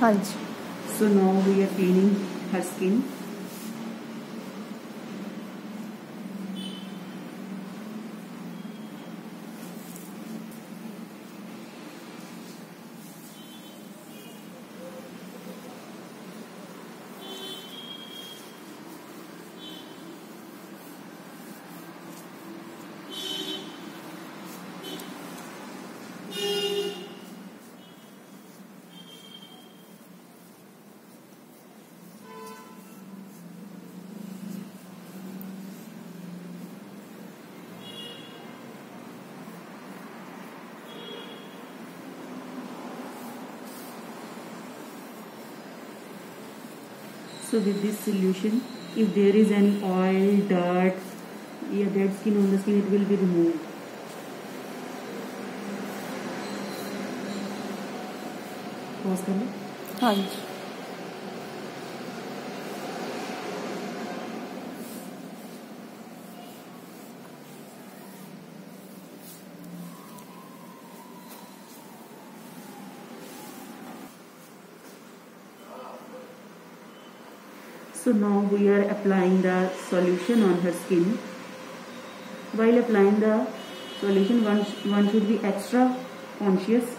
हाँ जी। So now we are peeling her skin So with this solution, if there is any oil, dirt, yeah, dead skin on the skin, it will be removed. Pause लो हाँ जी So now we are applying the solution on her skin. While applying the solution, one, one should be extra conscious.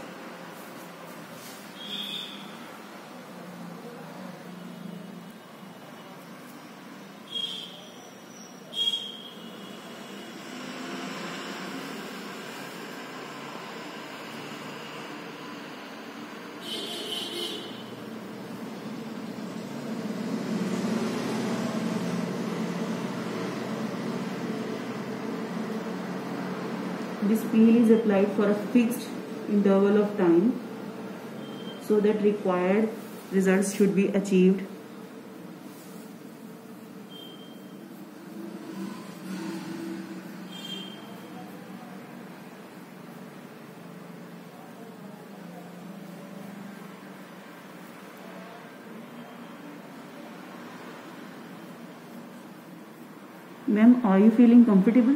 This peel is applied for a fixed interval of time so that required results should be achieved. Ma'am, are you feeling comfortable?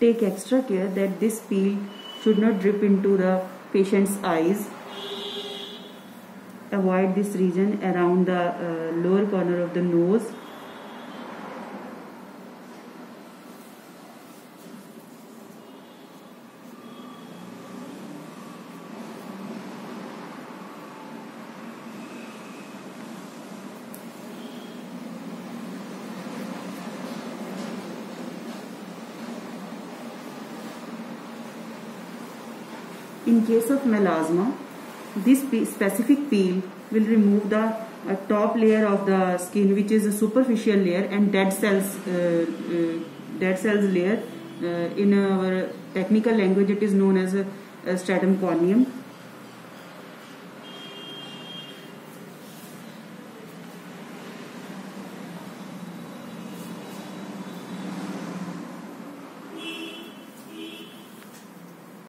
Take extra care that this peel should not drip into the patient's eyes. Avoid this region around the uh, lower corner of the nose. In case of melasma, this specific peel will remove the uh, top layer of the skin, which is a superficial layer, and dead cells, uh, uh, dead cells layer. Uh, in our technical language, it is known as a, a stratum corneum.